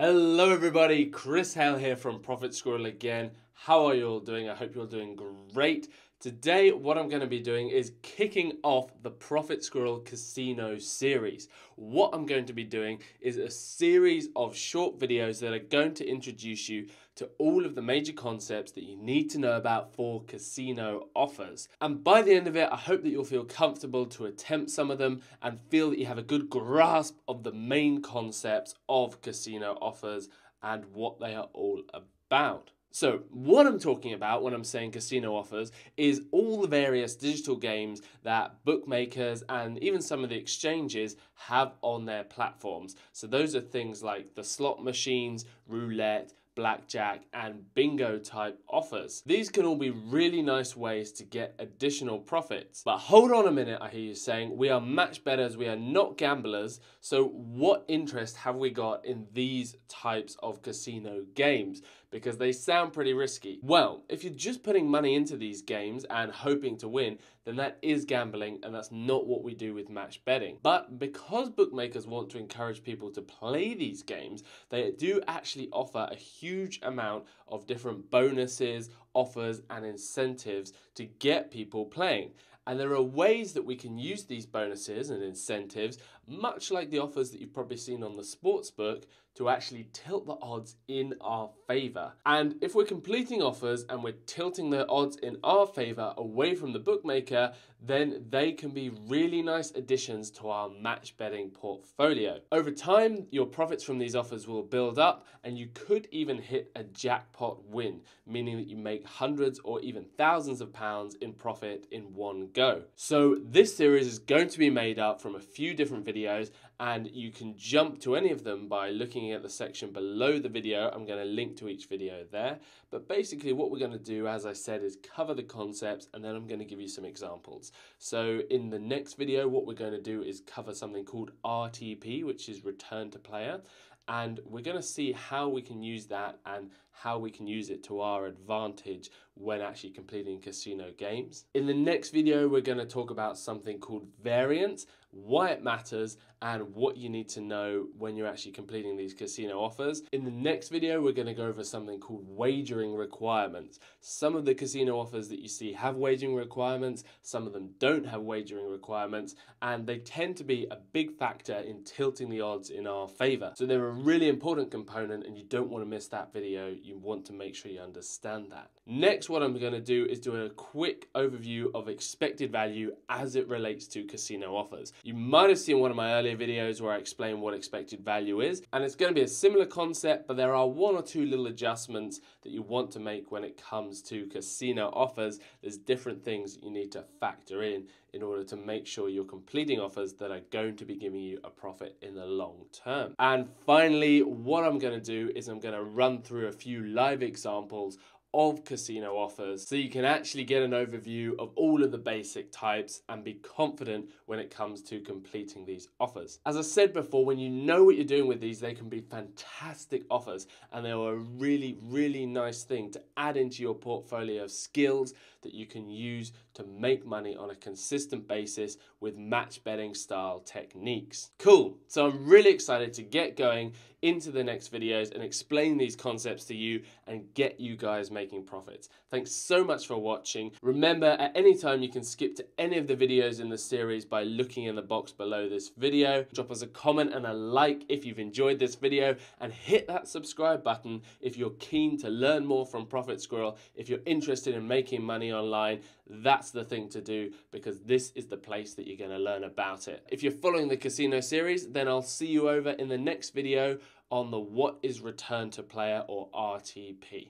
Hello, everybody. Chris Haill here from Profit Squirrel again. How are you all doing? I hope you're doing great. Today, what I'm going to be doing is kicking off the Profit Squirrel Casino series. What I'm going to be doing is a series of short videos that are going to introduce you to all of the major concepts that you need to know about for casino offers. And by the end of it, I hope that you'll feel comfortable to attempt some of them and feel that you have a good grasp of the main concepts of casino offers and what they are all about. So, what I'm talking about when I'm saying casino offers is all the various digital games that bookmakers and even some of the exchanges have on their platforms. So, those are things like the slot machines, roulette, blackjack, and bingo type offers. These can all be really nice ways to get additional profits. But hold on a minute, I hear you saying, we are match betters, we are not gamblers. So, what interest have we got in these types of casino games? Because they sound pretty risky. Well, if you're just putting money into these games and hoping to win, then that is gambling and that's not what we do with match betting. But because bookmakers want to encourage people to play these games, they do actually offer a huge amount of different bonuses, offers, and incentives to get people playing. And there are ways that we can use these bonuses and incentives, much like the offers that you've probably seen on the sports book, to actually tilt the odds in our favor. And if we're completing offers and we're tilting the odds in our favor away from the bookmaker, then they can be really nice additions to our match betting portfolio. Over time, your profits from these offers will build up and you could even hit a jackpot win, meaning that you make hundreds or even thousands of pounds in profit in one go. So this series is going to be made up from a few different videos and you can jump to any of them by looking at the section below the video. I'm going to link to each video there. But basically what we're going to do, as I said, is cover the concepts and then I'm going to give you some examples. So in the next video, what we're going to do is cover something called RTP, which is return to player and we're going to see how we can use that and how we can use it to our advantage when actually completing casino games. In the next video, we're going to talk about something called variance, why it matters, and what you need to know when you're actually completing these casino offers. In the next video, we're going to go over something called wagering requirements. Some of the casino offers that you see have wagering requirements, some of them don't have wagering requirements, and they tend to be a big factor in tilting the odds in our favor. So they're a really important component, and you don't want to miss that video. You want to make sure you understand that. Next, what I'm going to do is do a quick overview of expected value as it relates to casino offers. You might have seen one of my earlier videos where I explain what expected value is, and it's going to be a similar concept, but there are one or two little adjustments that you want to make when it comes to casino offers. There's different things you need to factor in in order to make sure you're completing offers that are going to be giving you a profit in the long term. And finally, what I'm going to do is I'm going to run through a few live examples of casino offers so you can actually get an overview of all of the basic types and be confident when it comes to completing these offers. As I said before, when you know what you're doing with these, they can be fantastic offers and they are a really, really nice thing to add into your portfolio of skills that you can use to make money on a consistent basis with match betting style techniques. Cool. So I'm really excited to get going into the next videos and explain these concepts to you and get you guys making profits. Thanks so much for watching. Remember, at any time you can skip to any of the videos in the series by looking in the box below this video. Drop us a comment and a like if you've enjoyed this video and hit that subscribe button if you're keen to learn more from Profit Squirrel. If you're interested in making money online, that's the thing to do because this is the place that you're going to learn about it. If you're following the casino series, then I'll see you over in the next video on the What is Return to Player or RTP.